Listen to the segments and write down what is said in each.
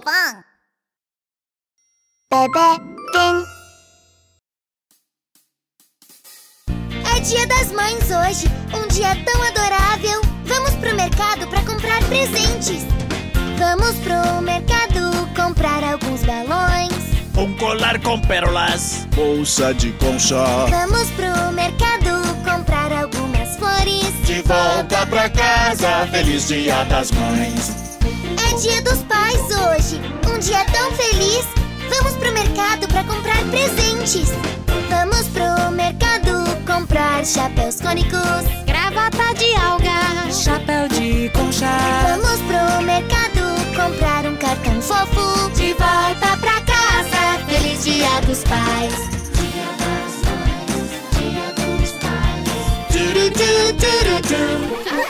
棒。Bebê tem. É dia das mães hoje, um dia tão adorável. Vamos pro mercado pra comprar presentes. Vamos pro mercado comprar alguns balões. Um colar com pérolas. Bolsa de concha. Vamos pro mercado volta pra casa, feliz dia das mães. É dia dos pais hoje, um dia tão feliz. Vamos pro mercado pra comprar presentes. Vamos pro mercado comprar chapéus cônicos. Gravata de alga, chapéu de concha. Vamos pro mercado comprar um cartão fofo. De volta pra casa, feliz dia dos pais. Turu, turu, turu, turu.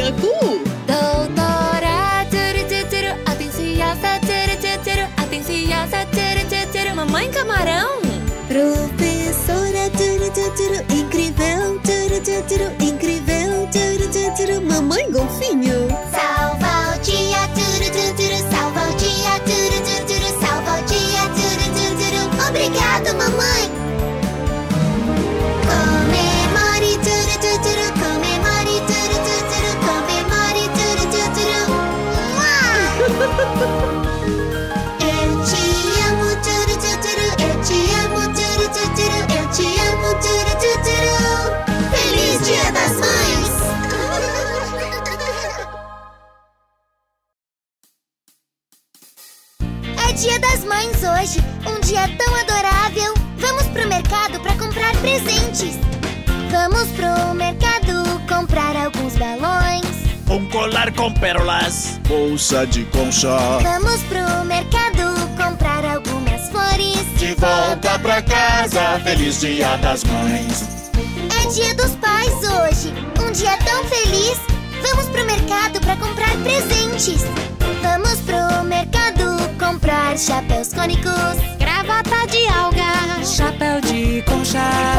Mamãe Vamos pro mercado comprar alguns balões. Um colar com pérolas. Bolsa de concha. Vamos pro mercado comprar algumas flores. De volta pra casa, feliz dia das mães. É dia dos pais hoje, um dia tão feliz. Vamos pro mercado pra comprar presentes. Vamos pro mercado comprar chapéus cônicos. Gravata de alga, chapéu de concha.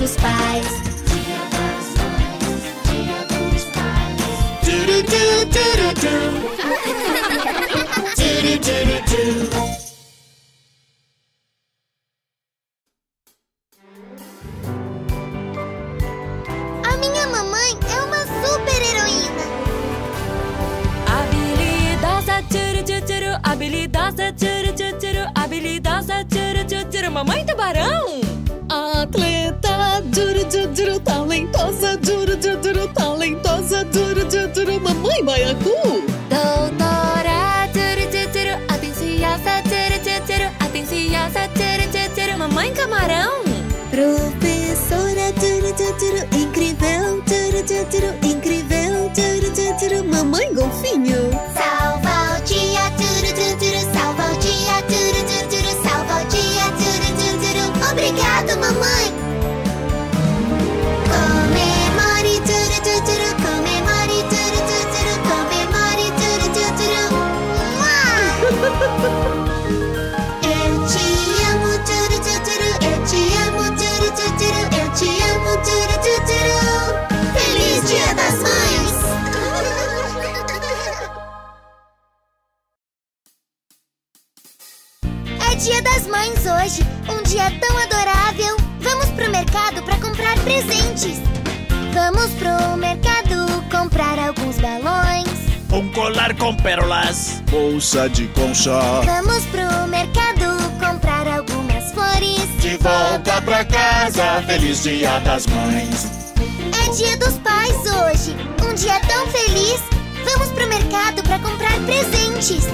Dos pais. Dia das mães, dia dos pais. Turu, turu, turu, turu. Turu, turu, turu. A minha mamãe é uma super heroína. Habilidosa, tchuru, tchuru. Habilidosa, tchuru, tchuru. Mamãe tubarão. Atleta, juro, juro, juro, talentosa, juro, juro, juro, talentosa, juro, juro, juro, mamãe baiacu. Doutora, tchuru, tchuru, tchuru. Atenciosa, tchuru, tchuru, tchuru. Atenciosa, tchuru, tchuru, tchuru. Mamãe camarão. Professora, juro, juro, juro, incrível, juro, juro, juro, incrível, juro, juro, juro, mamãe golfinho. Dia das mães hoje, um dia tão adorável. Vamos pro mercado pra comprar presentes. Vamos pro mercado comprar alguns balões. Um colar com pérolas. Bolsa de concha. Vamos pro mercado comprar algumas flores. De volta pra casa, feliz dia das mães. É dia dos pais hoje, um dia tão feliz. Vamos pro mercado pra comprar presentes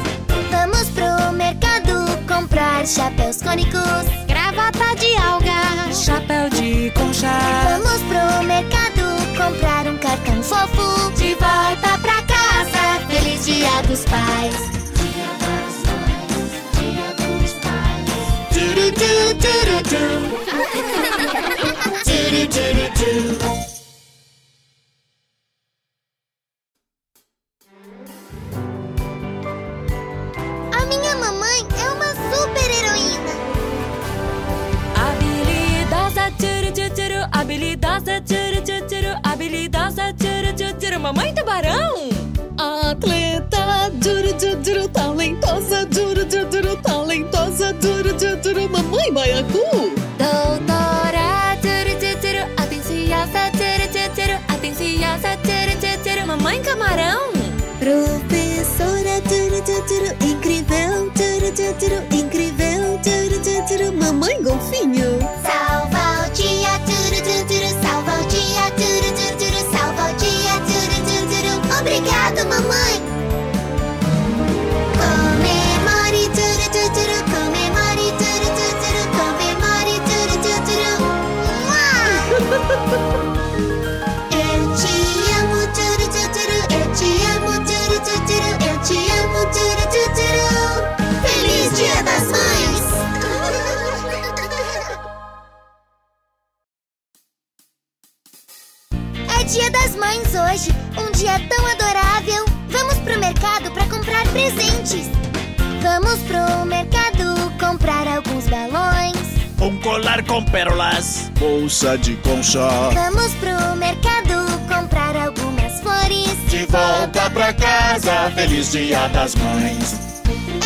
chapéus cônicos, gravata de alga, chapéu de concha. Vamos pro mercado comprar um cartão fofo. De volta pra casa, feliz dia dos pais. Dia dos pais, dia dos pais. Turu, turu, turu, turu. Mamãe tubarão. Un colar con pérolas. Bolsa de concha. Vamos pro mercado comprar algumas flores. De volta pra casa, feliz dia das mães.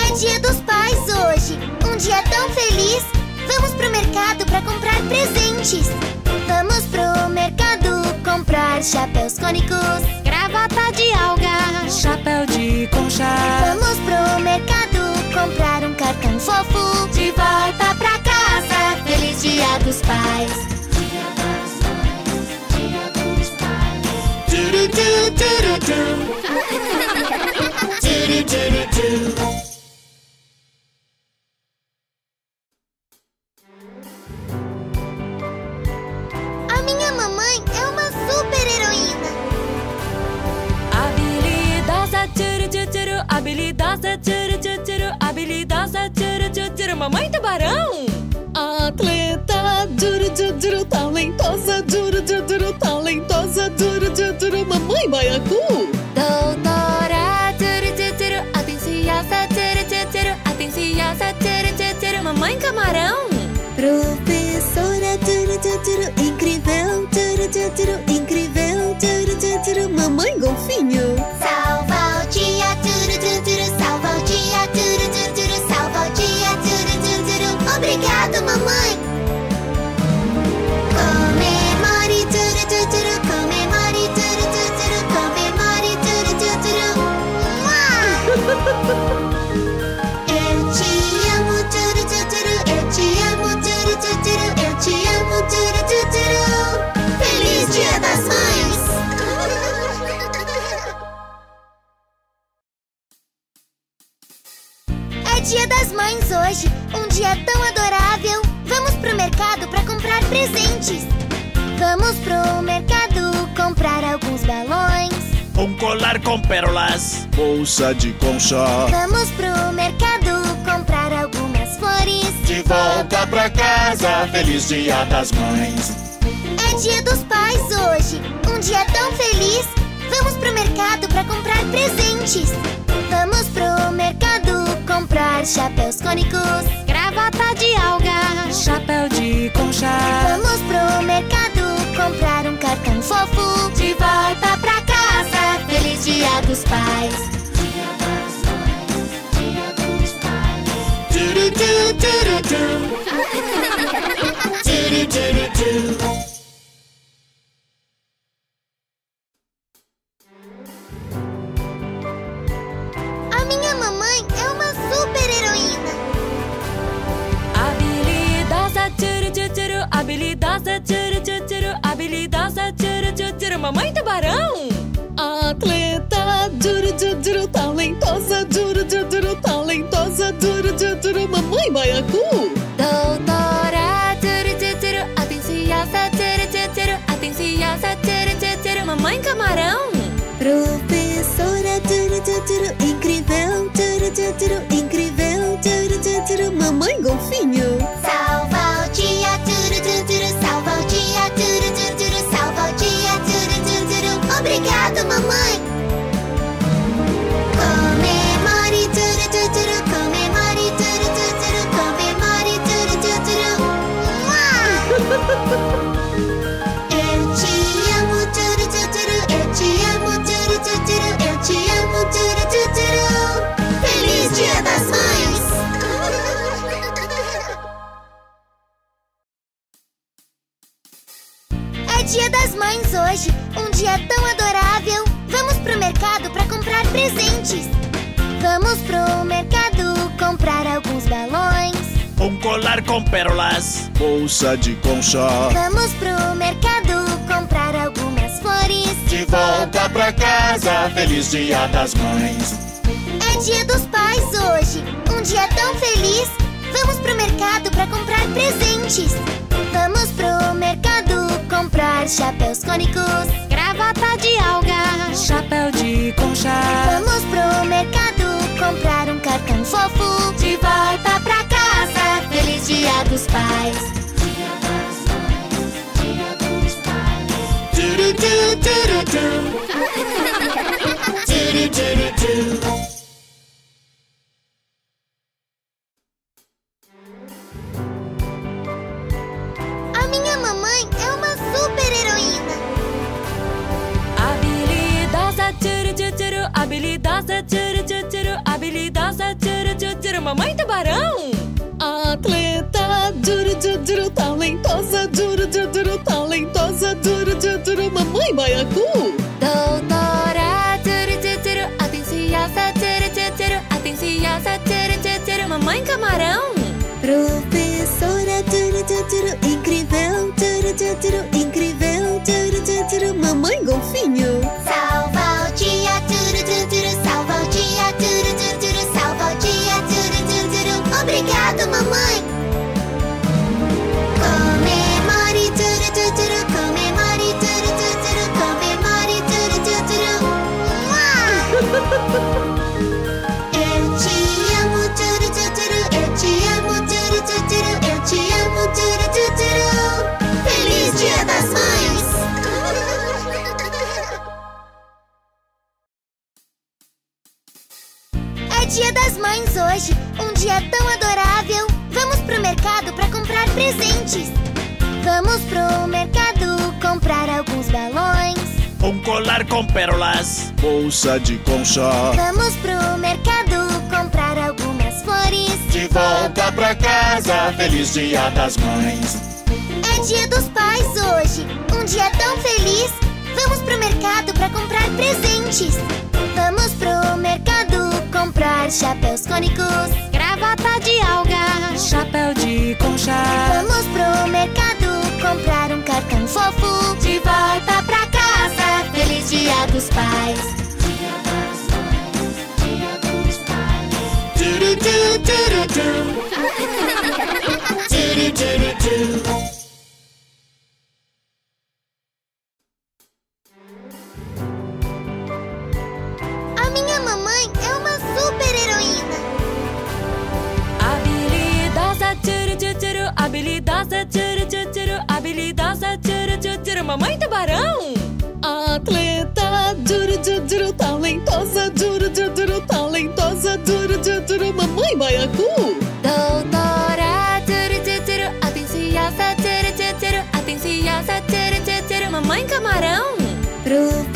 É Dia dos Pais hoje, um dia tão feliz. Vamos pro mercado para comprar presentes. Vamos pro mercado comprar chapéus cônicos. Gravata de alga, chapéu de concha. Vamos pro Feliz Dia dos Pais. Turu, turu, turu, turu. Turu, turu, turu. A minha mamãe é uma super heroína. habilidosa, turu, turu, turu, habilidosa, turu, turu, turu, habilidosa, turu, turu, turu, mamãe tubarão. Atleta, duro, duro, duro, talentosa, duro, duro, duro, talentosa, duro, duro, duro, mamãe baiacu. Doutora, turu, turu, atenciosa, turu, turu, atenciosa, turu, turu, mamãe camarão. Professora, duro, duro, duro, incrível, duro, duro, duro, incrível, duro, duro, duro, mamãe golfinho. Dia das Mães hoje, um dia tão adorável. Vamos pro mercado para comprar presentes. Vamos pro mercado comprar alguns balões. Un colar con pérolas. Bolsa de concha. Vamos pro mercado comprar algumas flores. De volta pra casa, feliz dia das mães. É Dia dos Pais hoje, um dia tão feliz. Vamos pro mercado para comprar presentes. Comprar chapéus cônicos. Gravata de alga, chapéu de concha. Vamos pro mercado comprar um cartão fofo. De volta pra casa, Feliz Dia dos Pais. Turu, turu, turu, turu. Turu, tubarão. Atleta, duro, duro, duro, talentosa, duro, duro, duro, talentosa, duro, duro, duro, mamãe baiacu. Doutora, turu, turu, turu, atenciosa, turu, turu, turu, atenciosa, turu, turu, turu, mamãe camarão. Professora, duro, duro, duro, incrível, duro, duro, duro, Colar com pérolas. Bolsa de concha. Vamos pro mercado comprar algumas flores. De volta pra casa, feliz dia das mães. É dia dos pais hoje, um dia tão feliz. Vamos pro mercado pra comprar presentes. Vamos pro mercado comprar chapéus cônicos. Gravata de alga, chapéu de concha. Vamos pro mercado comprar um cartão fofo. Dia dos pais. Turu, tu, turu, tu. Turu, turu, tu. A minha mamãe é uma super heroína. habilidosa, turu, turu, turu, habilidosa, turu, turu, turu, habilidosa, turu, turu, turu, mamãe tubarão. Mamãe Dia das Mães hoje, um dia tão adorável. Vamos pro mercado pra comprar presentes. Vamos pro mercado comprar alguns balões. Um colar com pérolas. Bolsa de concha. Vamos pro mercado comprar algumas flores. De volta pra casa, feliz dia das mães. É dia dos pais hoje, um dia tão feliz. Vamos pro mercado pra comprar presentes. Chapéus cônicos. Gravata de alga, chapéu de concha. Vamos pro mercado comprar um cartão fofo. De volta pra casa, Feliz dia dos pais. Turu, tu, turu, tu. Turu, turu, tu. Turu, turu, turu, habilidosa, turu, turu, mamãe tubarão. Atleta, duro, duro, duro, talentosa, duro, duro, duro, talentosa, duro, duro, duro, mamãe baiacu. Doutora, turu, turu, turu, atenciosa, turu, turu, turu, atenciosa, turu, turu, mamãe camarão. Professora,